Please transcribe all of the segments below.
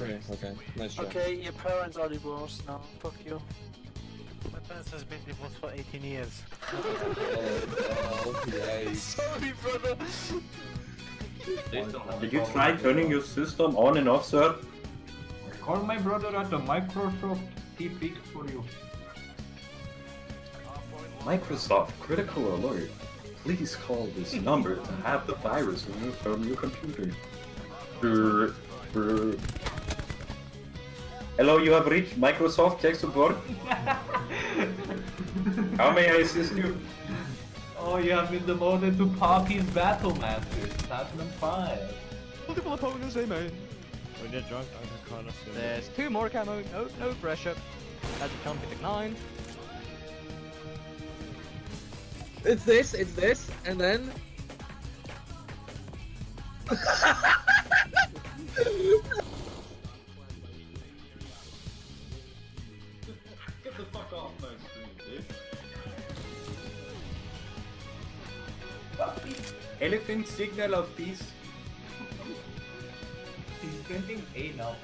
Okay, okay. Nice job. Okay, your parents are divorced now. Fuck you. My parents has been divorced for 18 years. Oh, oh. Sorry, brother. Did you try turning your system on and off, sir? Call my brother at the Microsoft. He fixed for you. Microsoft Critical Alert. Please call this number to have the virus removed from your computer. Brr, brr. Hello, you have reached Microsoft Tech Support. How may I assist you? Oh, you have been demoted to Poppy's Battle Master. Platinum 5. Multiple opponents, amen. When you're drunk, I can kind of swim. There's two more camo, no, no pressure. That's jumping decline. It's this, it's this, and then. Get the fuck off my screen, bitch. Elephant signal of peace. He's getting A now.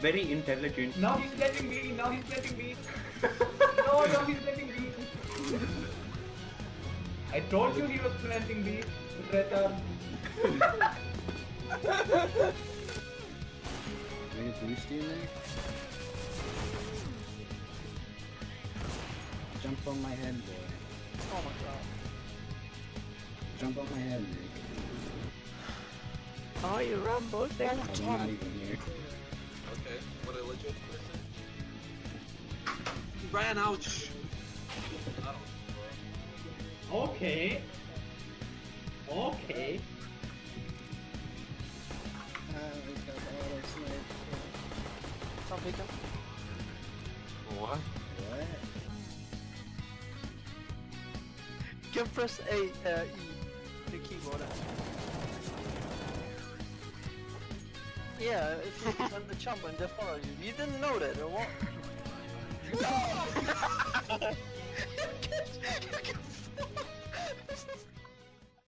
Very intelligent. Now he's getting B. Now he's getting B. no, no, he's getting B. I told you he was planting B. Retard. Bring a boosty in eh? there. Jump on my head, boy. Oh my god. Jump on my head, Nick. Oh, you rumble, there. I'm not even here. Okay, what a legit person. He ran out. Okay. Okay. Ah, we got auto snipe. Don't pick him. What? Can press A, uh, E, the keyboard. Yeah, if you when the jump and they follow you. You didn't know that, or what? you